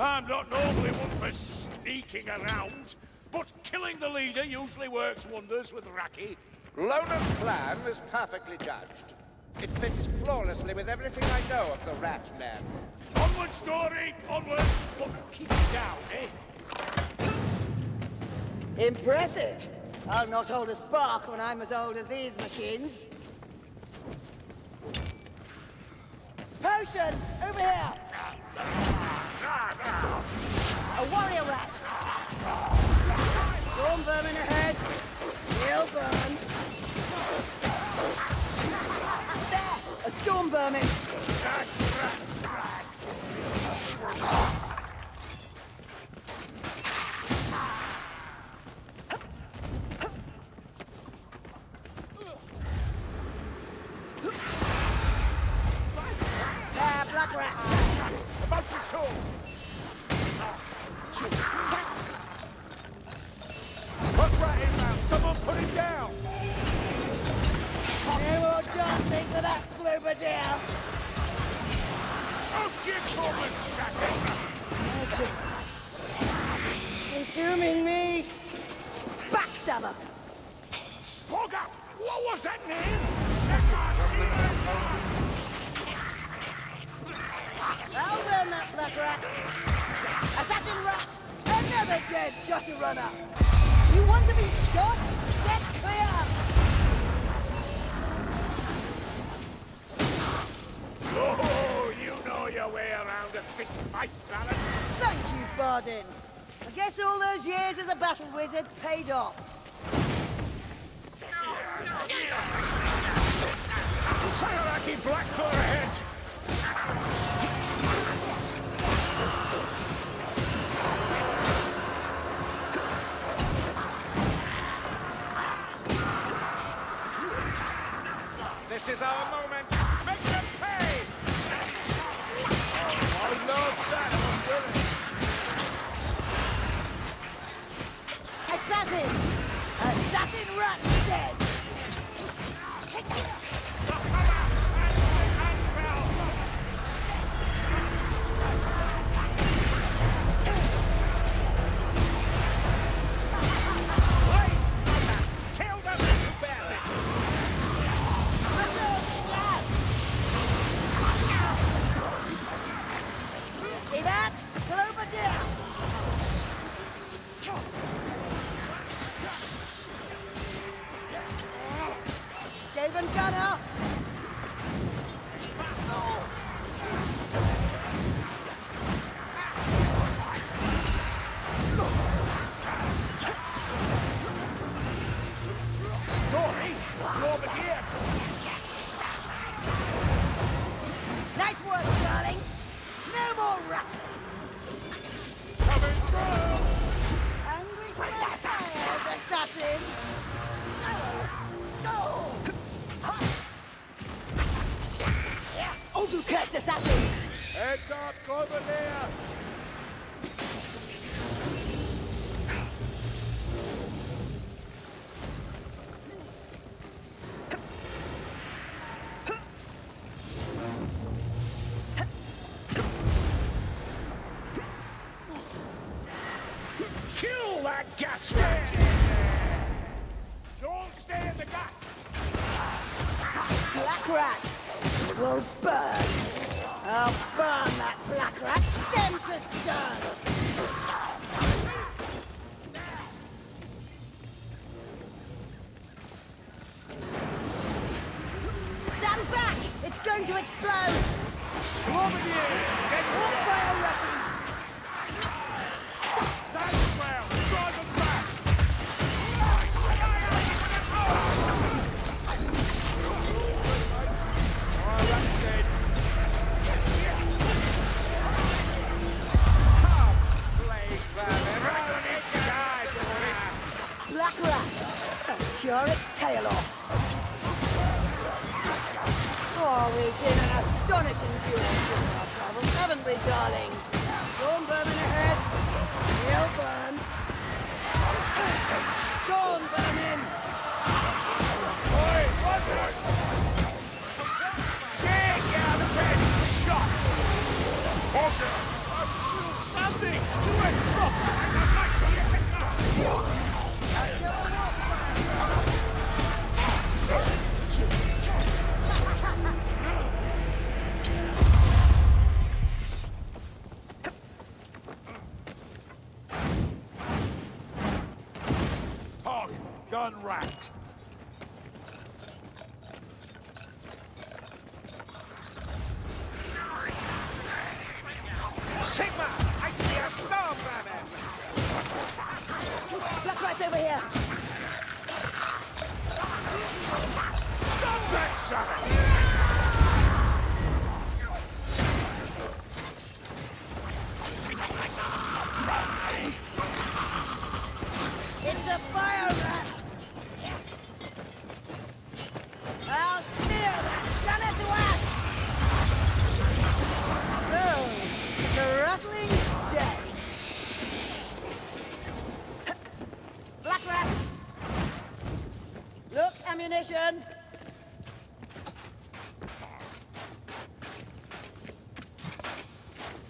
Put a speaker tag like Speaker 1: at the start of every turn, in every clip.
Speaker 1: I'm not normally one for sneaking around, but killing the leader usually works wonders with Raki.
Speaker 2: Lohner's plan is perfectly judged. It fits flawlessly with everything I know of the Rat Man.
Speaker 1: Onward, story, onward, but keep it down, eh?
Speaker 3: Impressive. I'll not hold a spark when I'm as old as these machines. Potion! Over here! A warrior rat! Storm vermin ahead! He'll burn! There! A storm vermin! Ah, there, black rat!
Speaker 1: About to show!
Speaker 3: Consuming me! Backstabber!
Speaker 1: Bogger! What was that name?
Speaker 3: I'll burn that black rat! Assassin rat! Another dead gutter runner! You want to be shot? Bardin. I guess all those years as a battle wizard paid off.
Speaker 1: Sayaraki Blackthor ahead!
Speaker 2: This is our
Speaker 1: Nothing! Do it!
Speaker 2: Look! I
Speaker 3: got my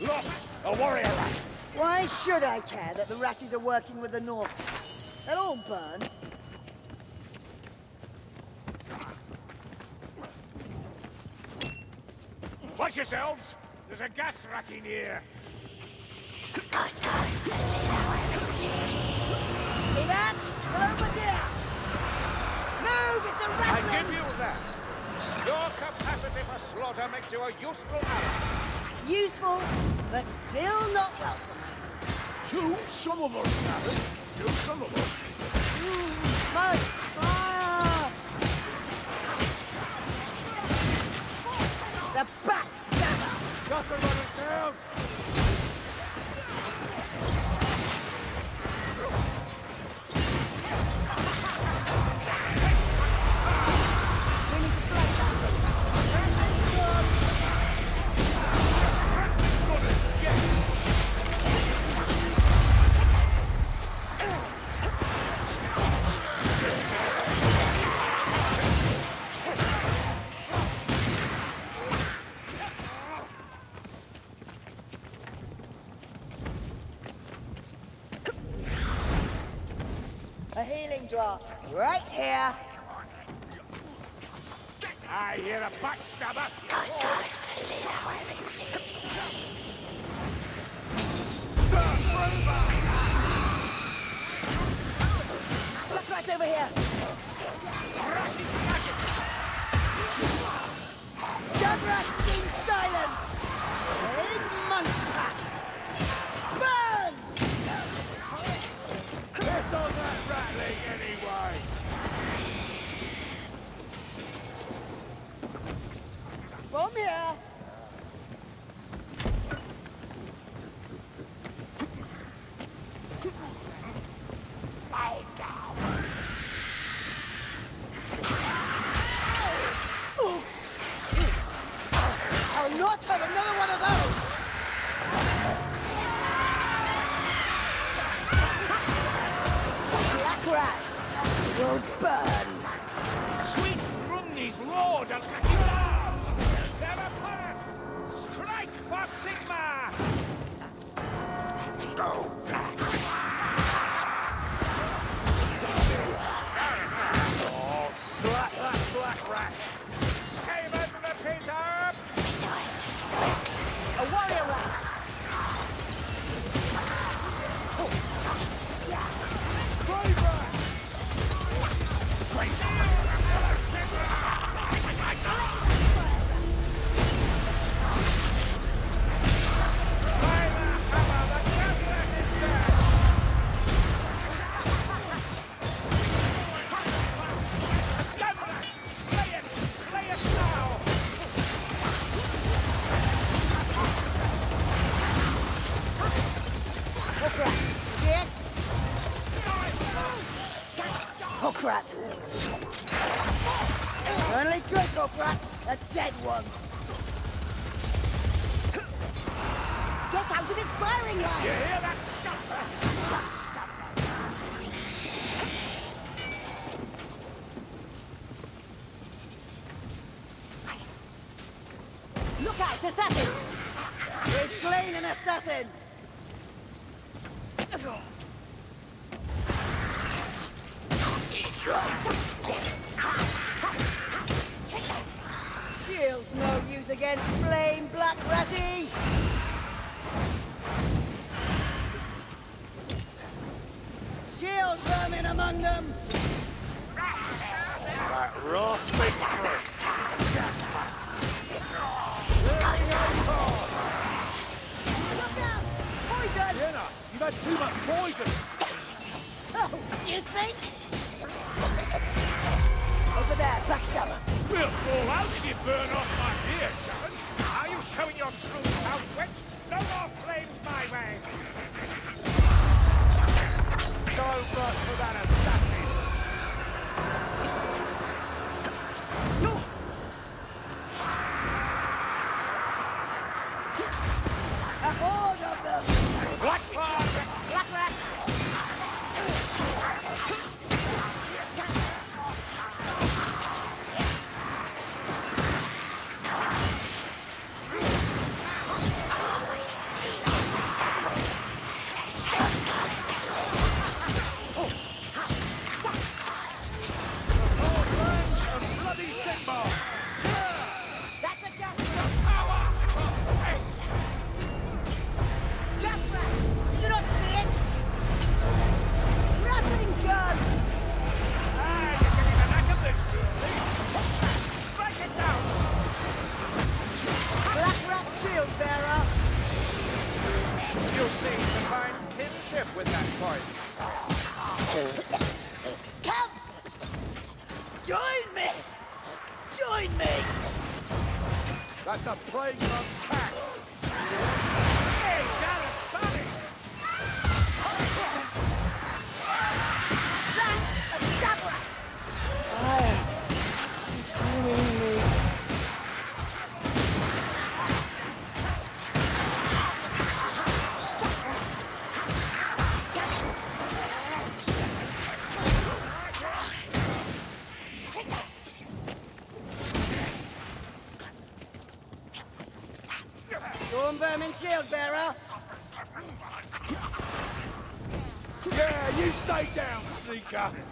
Speaker 3: Look!
Speaker 1: A warrior rat!
Speaker 3: Why should I care that the ratties are working with the North? They'll all burn.
Speaker 1: Watch yourselves! There's a gas racking here!
Speaker 2: capacity for slaughter makes you a useful ally.
Speaker 3: Useful, but still not welcome.
Speaker 1: to some of us, madam. Some of us.
Speaker 3: Ooh, fire! Fire! It's a backstabber! Just a running down! Shield's no use against flame, Black Ratty! Shield vermin among them!
Speaker 2: That roast big prick.
Speaker 3: Look out! Poison!
Speaker 1: Jenna, you've had too much poison.
Speaker 3: Oh, you think? Over there, backstabber.
Speaker 1: We'll fall out if you burn off my beard, Sharon. Are you showing your true self, witch? No more flames my way.
Speaker 2: So much for that assassin.
Speaker 3: You
Speaker 2: seem to find kinship with that point.
Speaker 3: Come! Join me! Join me!
Speaker 2: That's a plague of cat.
Speaker 1: Hey, Sharon, sneaker!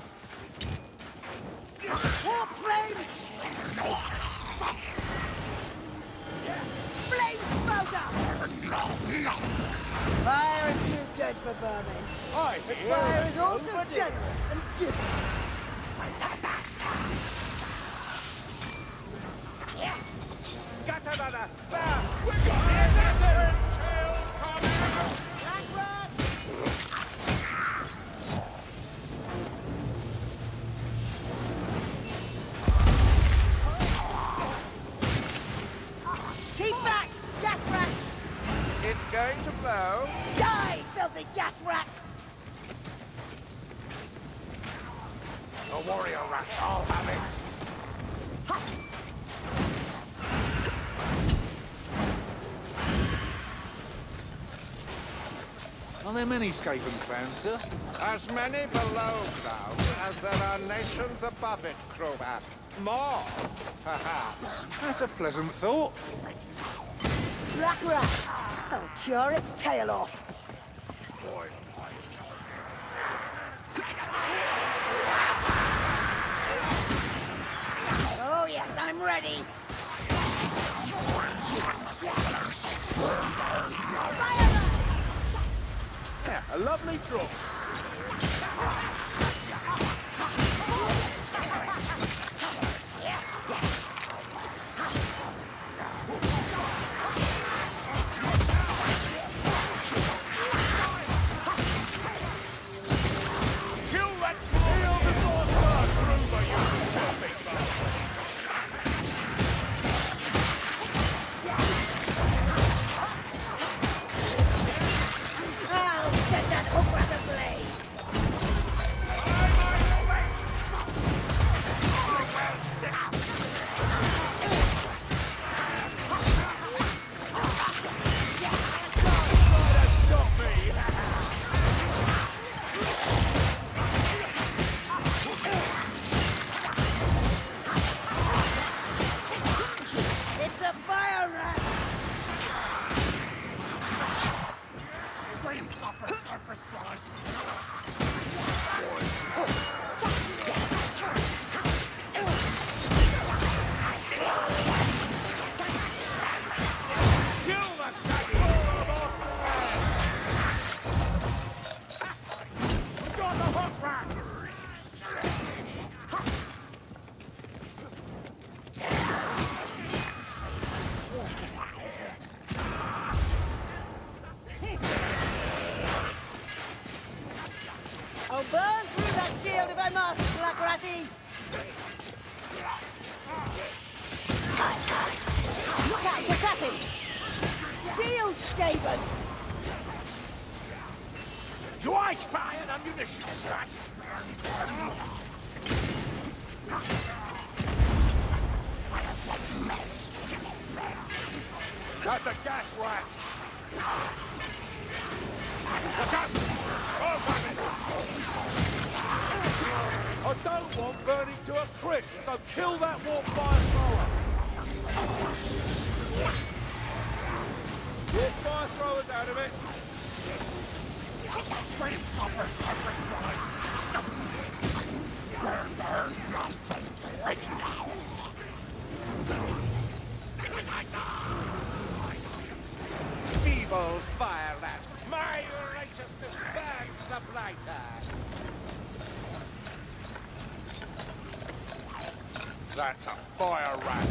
Speaker 4: Are there many Skaven clans, sir?
Speaker 2: As many below ground as there are nations above it, Crobat. More, perhaps.
Speaker 4: That's a pleasant thought.
Speaker 3: Black rat! I'll tear its tail off. Oh yes, I'm ready.
Speaker 1: A lovely drop.
Speaker 5: That's a
Speaker 6: fire
Speaker 3: rat.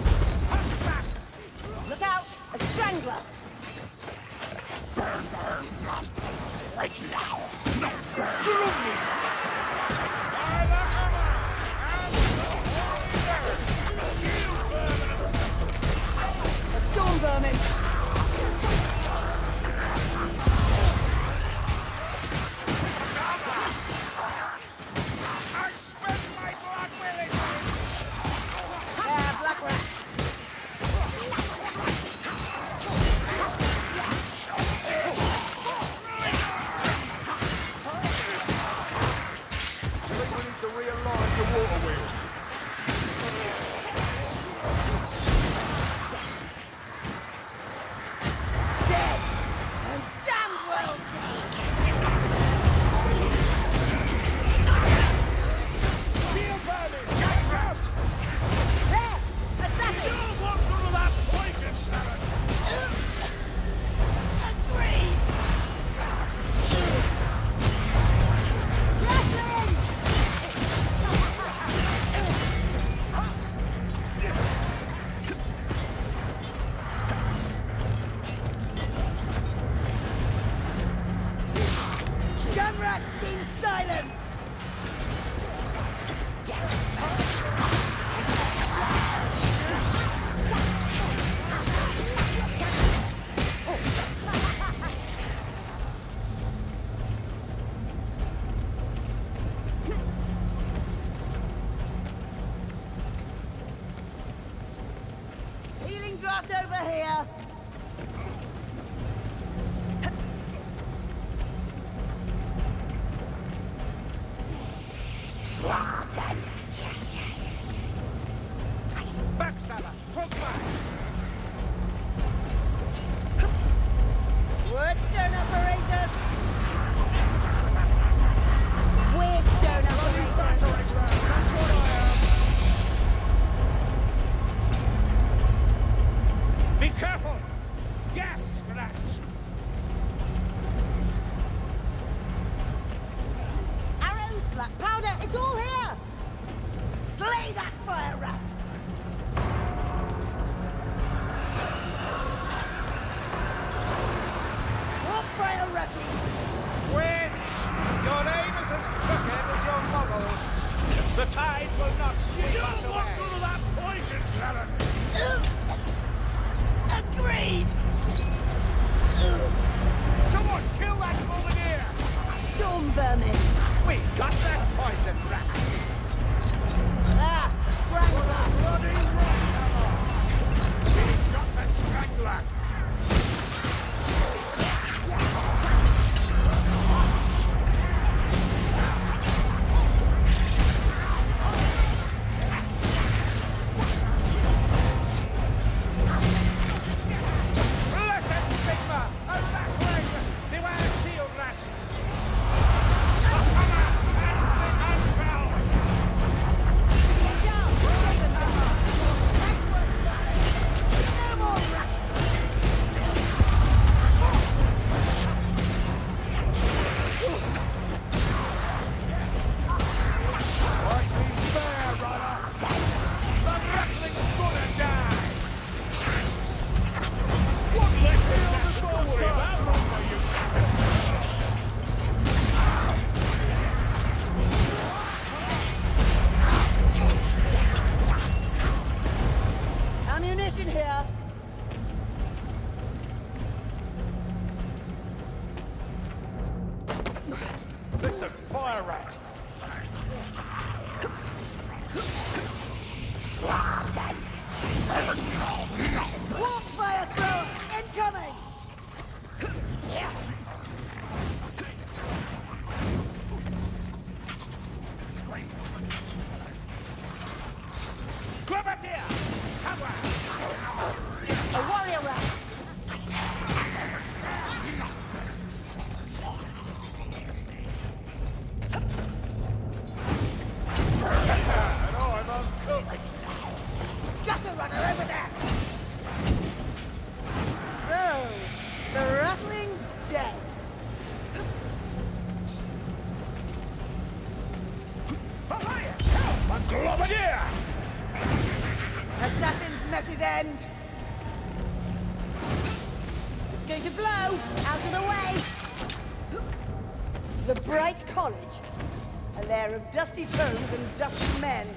Speaker 3: Dusty tomes and dusty men.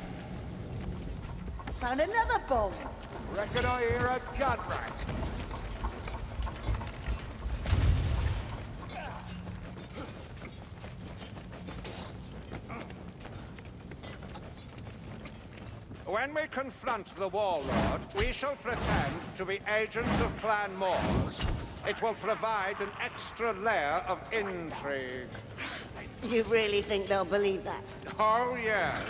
Speaker 3: Found another bomb.
Speaker 5: Reckon I hear a gun rat.
Speaker 2: When we confront the Warlord, we shall pretend to be agents of Clan Mors. It will provide an extra layer of intrigue.
Speaker 3: You really think they'll believe that?
Speaker 2: Oh, yes.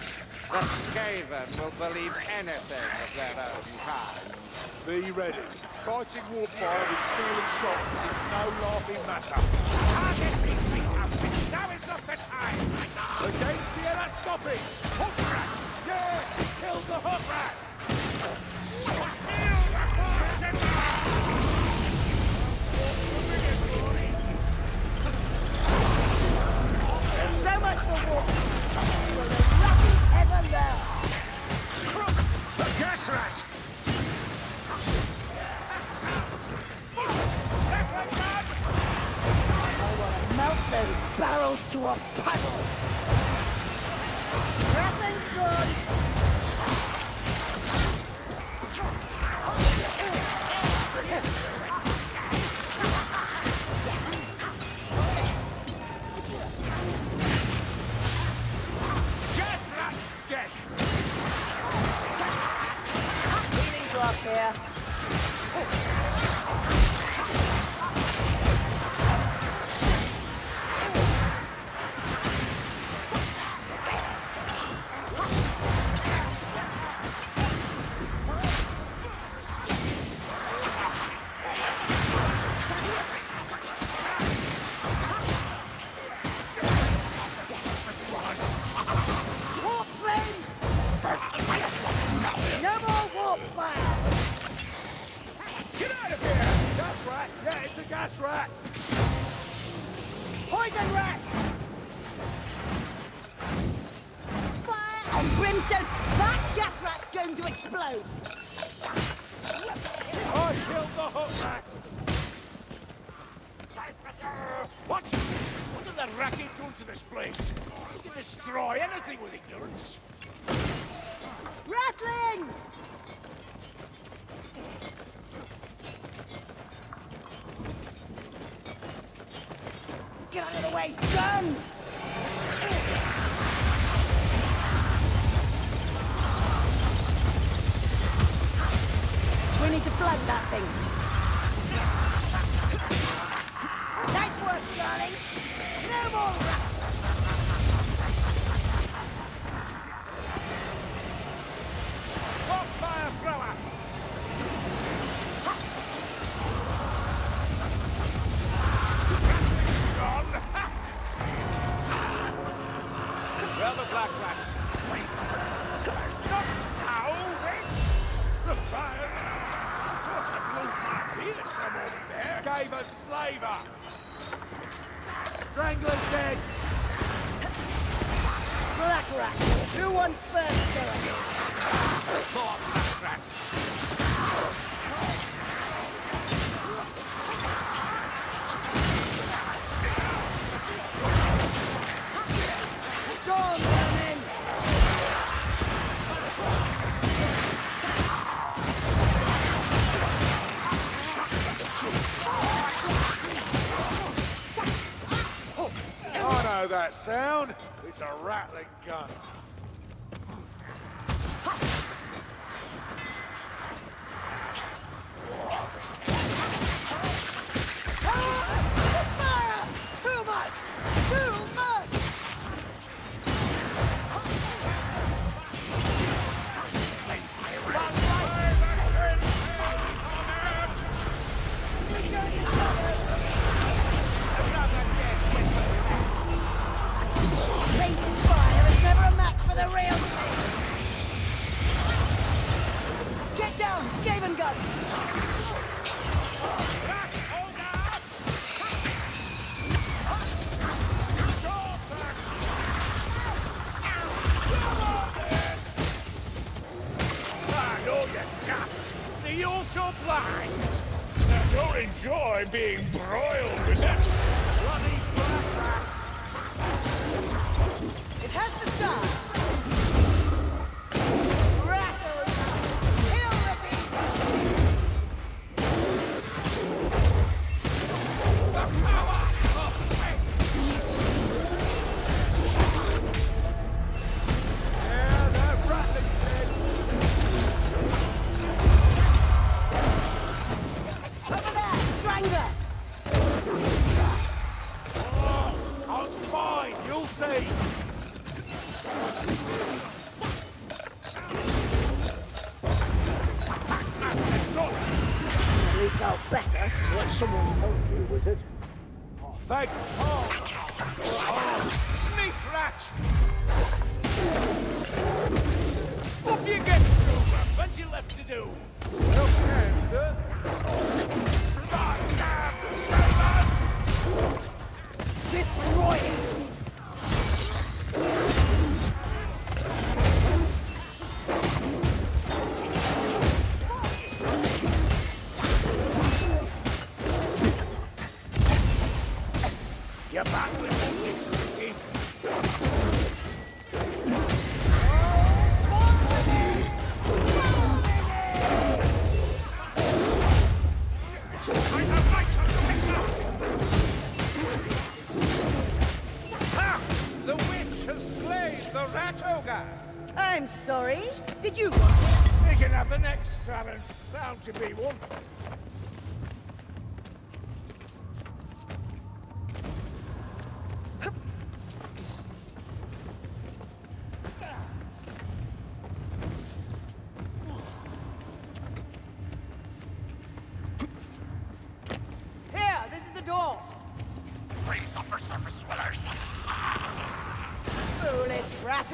Speaker 2: The Skaven will believe anything of their own kind.
Speaker 5: Be ready. Fighting warpfire with steel and shot is no laughing matter.
Speaker 1: Target me, big! Now is not the time!
Speaker 5: Against the Ella stopping!
Speaker 1: Hook rat!
Speaker 5: Yeah! Kill the hook rat!
Speaker 3: Much for war. Will the rattle ever learn?
Speaker 1: Gas rat!
Speaker 3: I want to melt those barrels to a puddle. Rattling's good. crack. Who wants first
Speaker 5: going? That sound? It's a ratling gun.
Speaker 3: the real! Get down! Skaven gun!
Speaker 1: You're so blind! Now don't enjoy being broiled with that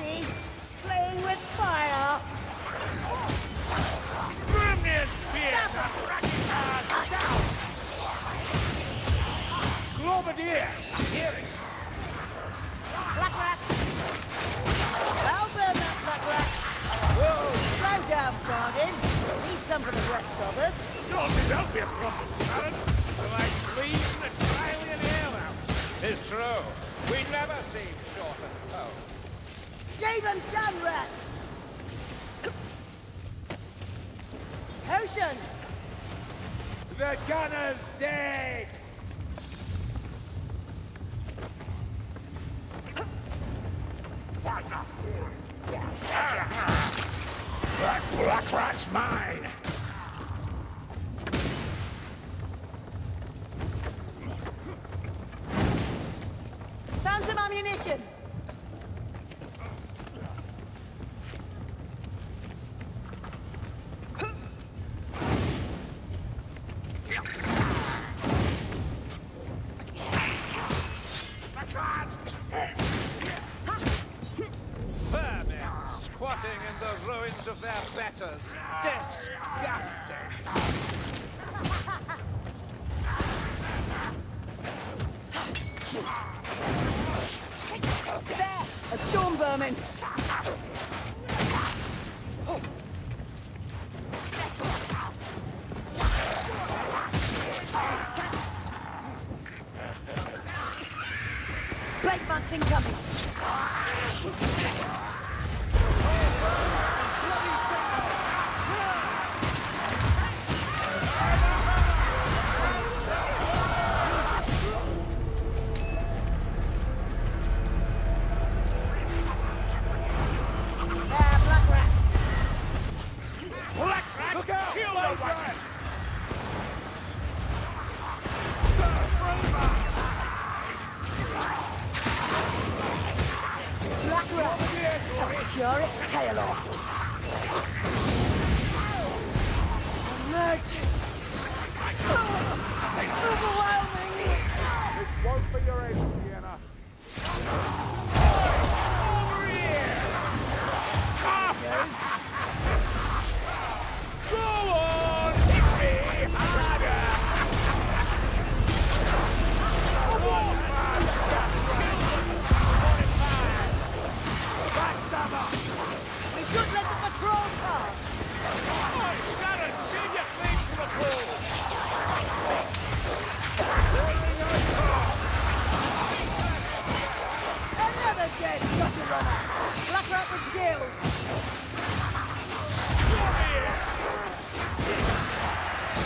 Speaker 3: Bye. on,
Speaker 2: vermin!
Speaker 3: Blade bunts incoming! Sure its tail off.
Speaker 1: Merge!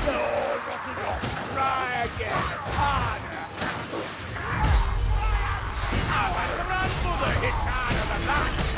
Speaker 1: No, not enough. Try again. Harder.
Speaker 3: Now
Speaker 1: I
Speaker 5: run for
Speaker 1: the hits harder than that.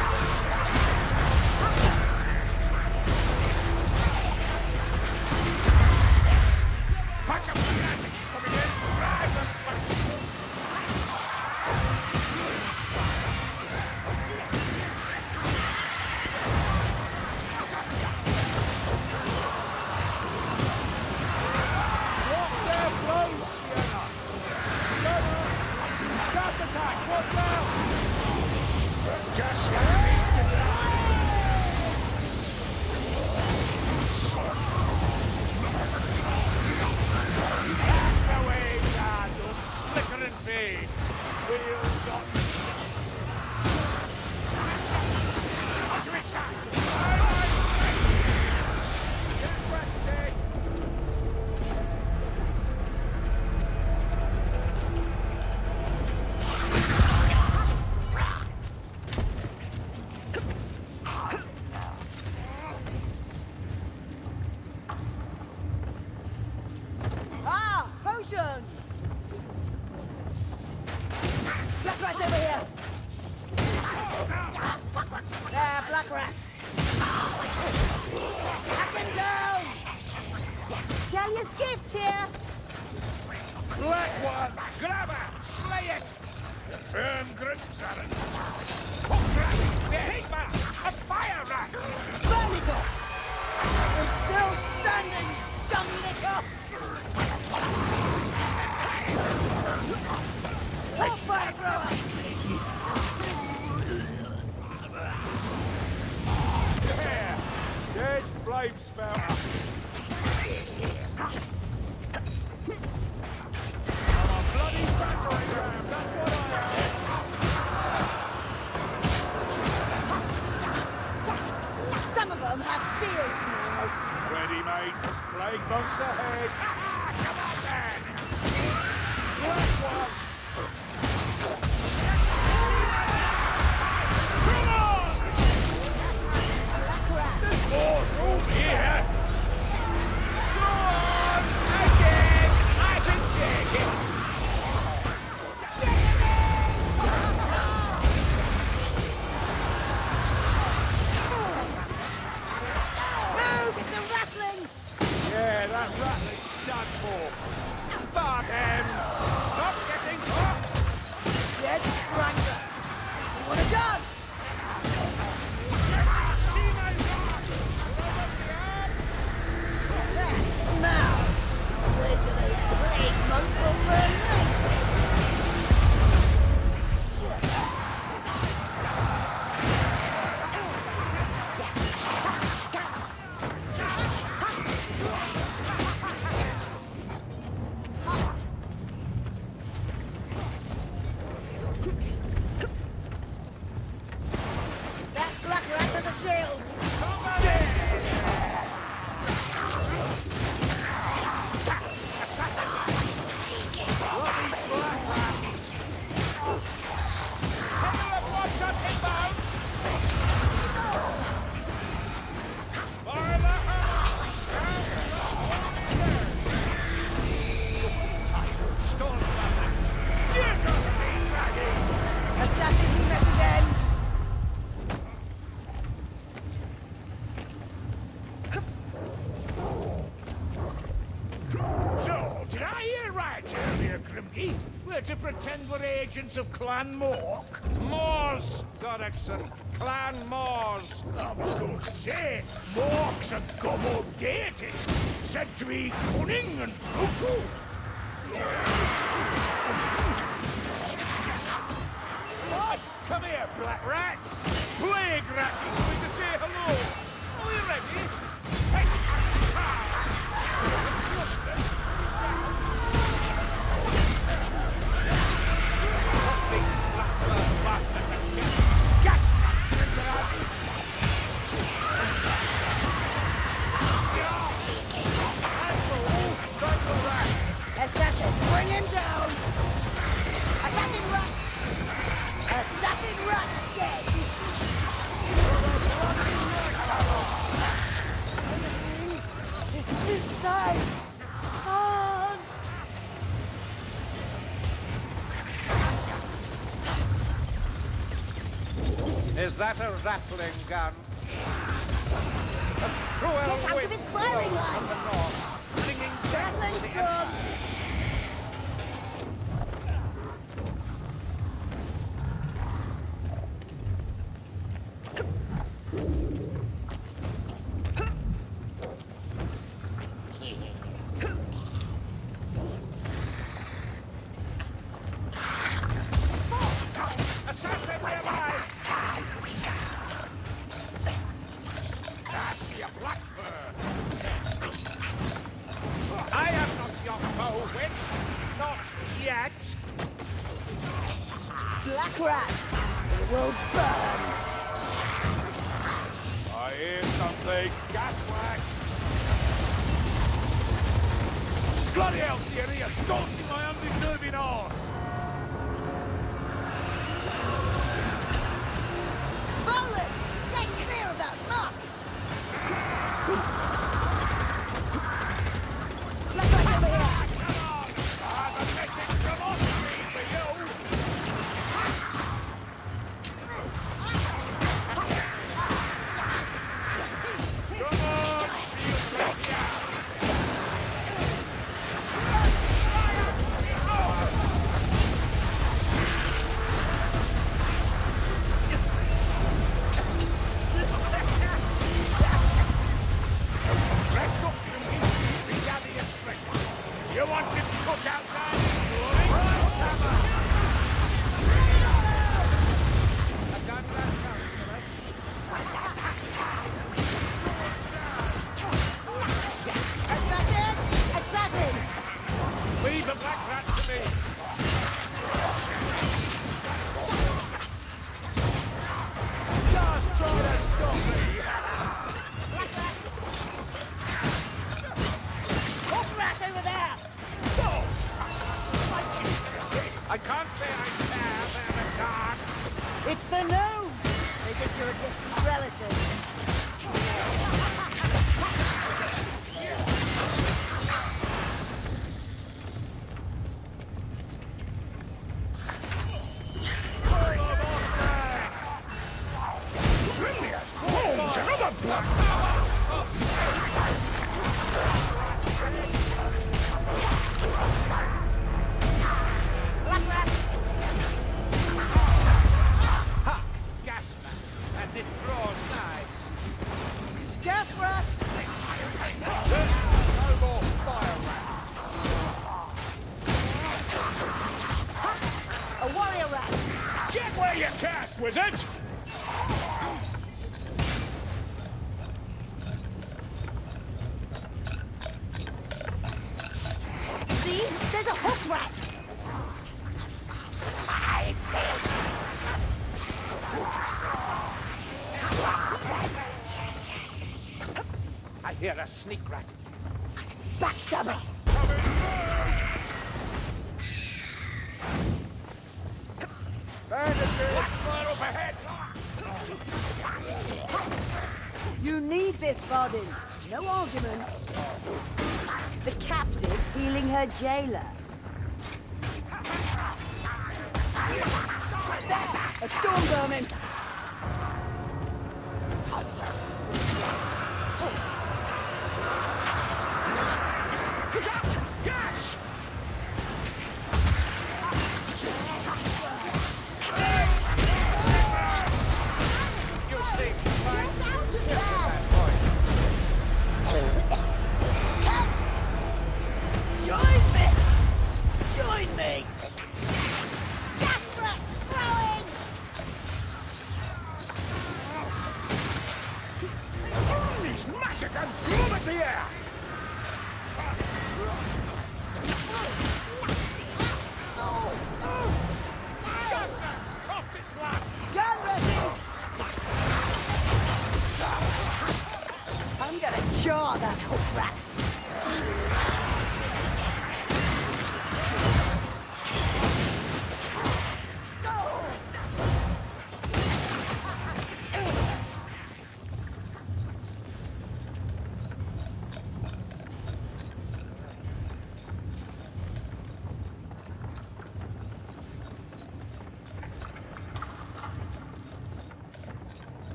Speaker 1: agents of Clan Mork?
Speaker 2: Mors, Goreksson. Clan Mors.
Speaker 1: I was going to say, Mork's a gobble deity. Said to be cunning and brutal. Is
Speaker 2: that a ratling gun? A cruel
Speaker 3: Get out of its firing line!
Speaker 2: North, bringing death to the Empire.
Speaker 1: a
Speaker 2: sneak rat.
Speaker 3: Backstabber! You need this, Bardin. No arguments. The captive healing her jailer. A storm vermin!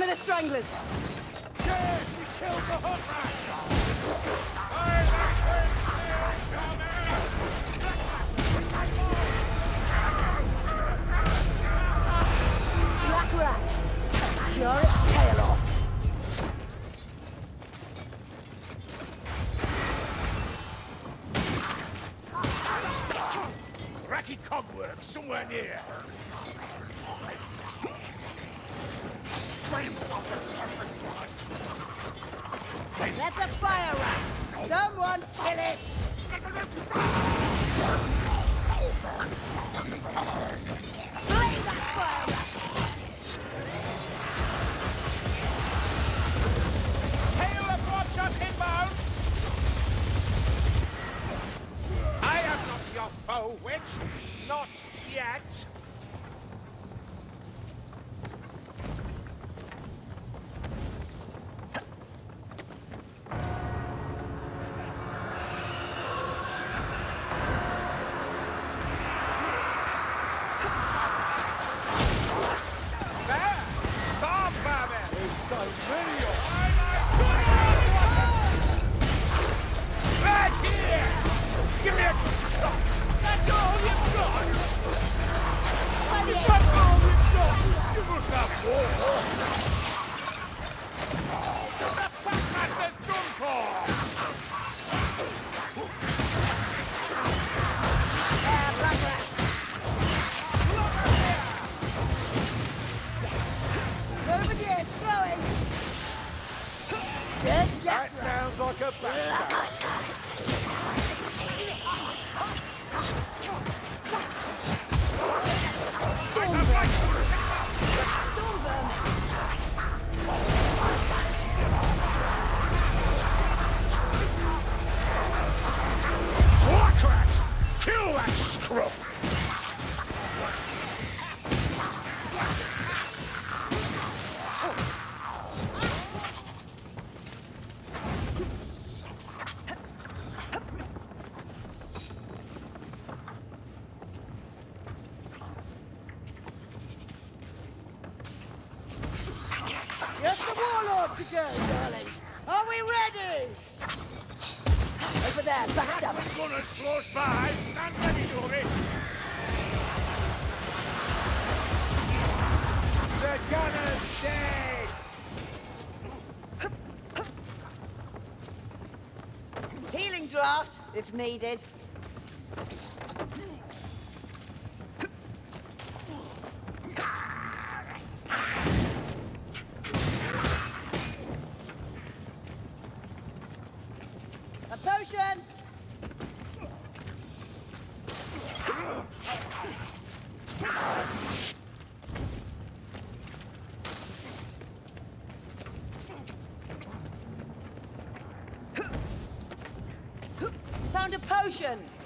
Speaker 3: one of the stranglers.
Speaker 1: Yes, he killed the hook needed. resolution.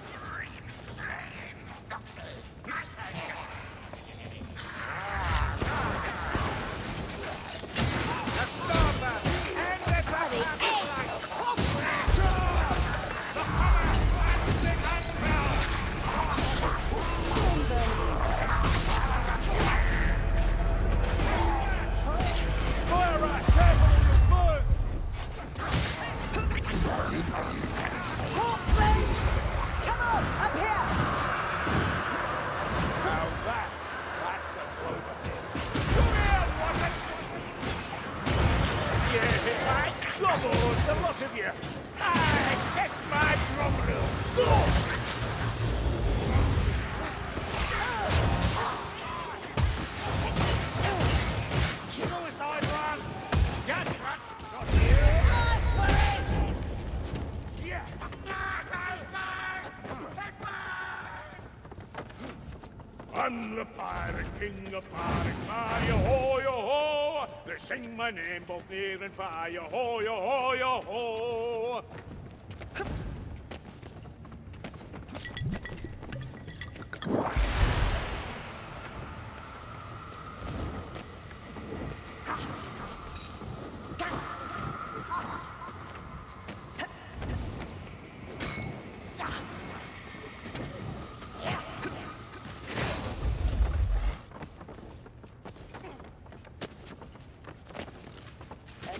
Speaker 1: king of ho, yo, ho. They sing my name both near and far, yo, ho.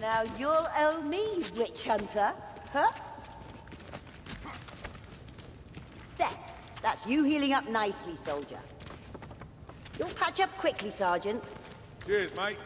Speaker 3: Now you'll owe me, witch hunter. Huh? There. That's you healing up nicely, soldier. You'll patch up quickly, Sergeant.
Speaker 1: Cheers, mate.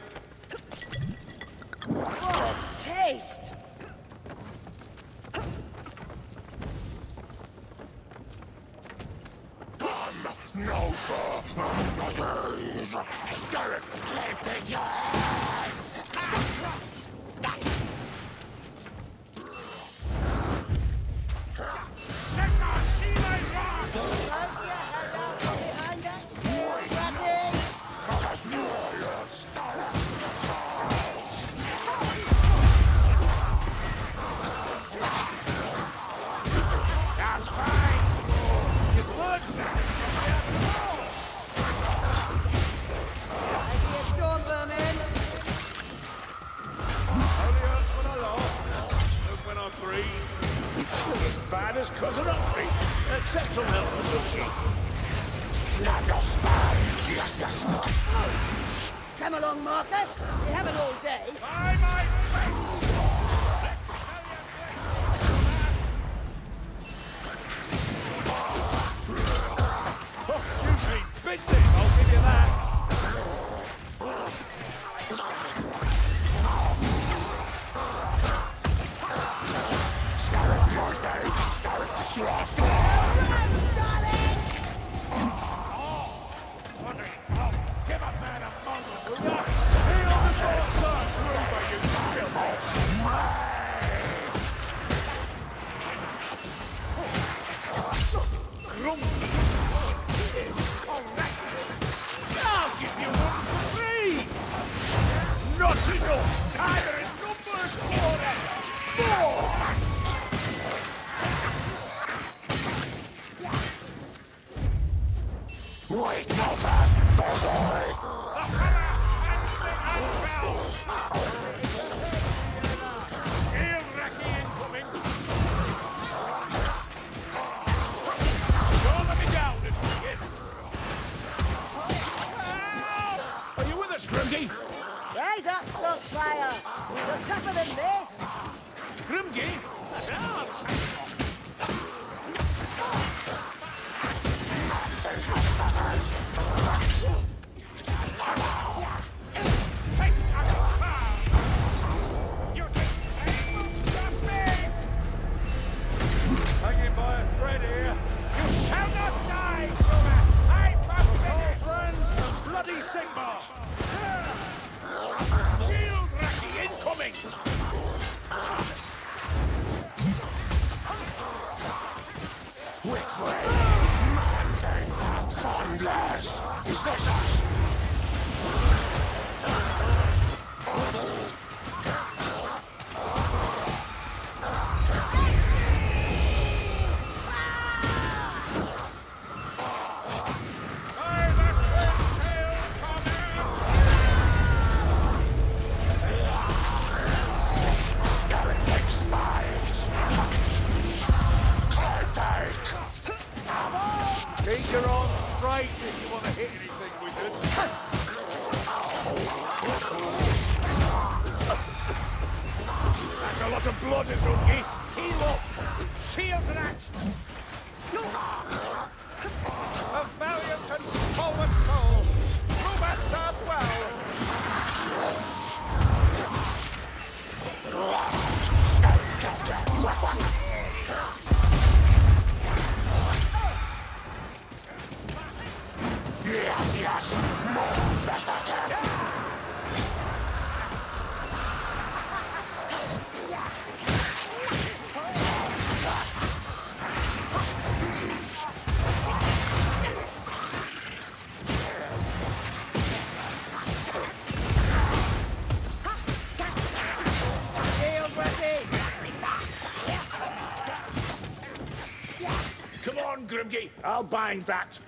Speaker 7: I'll bind that.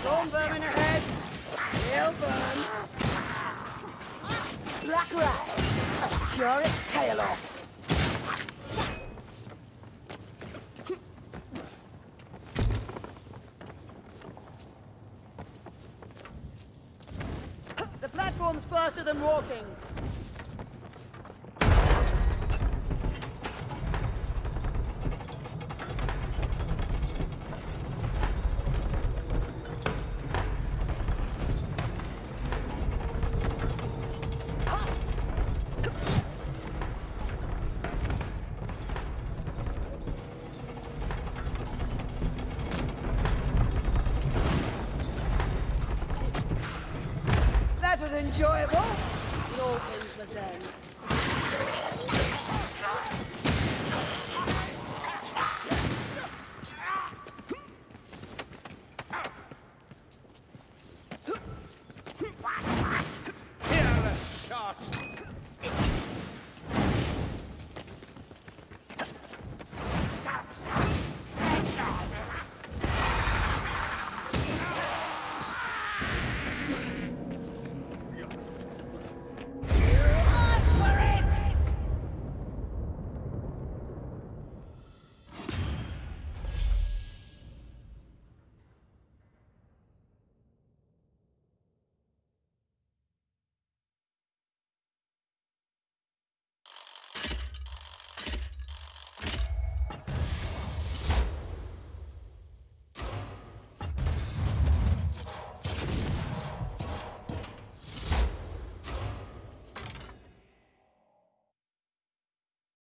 Speaker 3: Storm vermin ahead. They'll burn. Black rat. I'll tear its tail off. The platform's faster than walking.